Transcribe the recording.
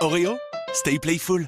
Oreo, stay playful.